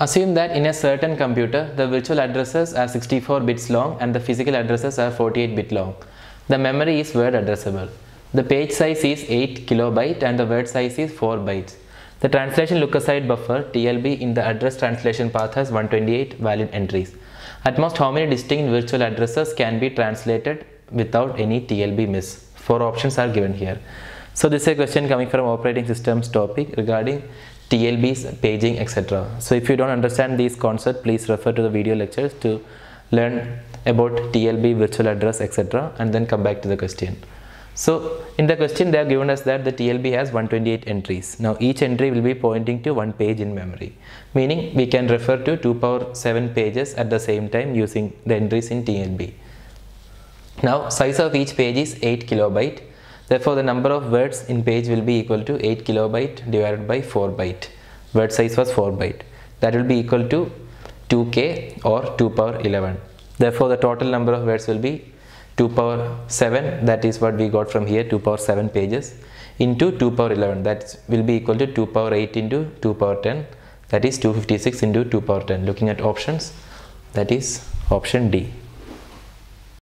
Assume that in a certain computer, the virtual addresses are 64 bits long and the physical addresses are 48 bit long. The memory is word addressable. The page size is 8 kilobyte and the word size is 4 bytes. The translation look-aside buffer TLB in the address translation path has 128 valid entries. At most how many distinct virtual addresses can be translated without any TLB miss? Four options are given here. So this is a question coming from operating systems topic regarding TLBs, paging, etc. So if you don't understand these concepts, please refer to the video lectures to learn about TLB, virtual address, etc. and then come back to the question. So in the question they have given us that the TLB has 128 entries. Now each entry will be pointing to one page in memory. Meaning we can refer to 2 power 7 pages at the same time using the entries in TLB. Now size of each page is 8 kilobyte Therefore, the number of words in page will be equal to 8 kilobyte divided by 4 byte. Word size was 4 byte. That will be equal to 2k or 2 power 11. Therefore, the total number of words will be 2 power 7 that is what we got from here 2 power 7 pages into 2 power 11 that will be equal to 2 power 8 into 2 power 10 that is 256 into 2 power 10 looking at options that is option D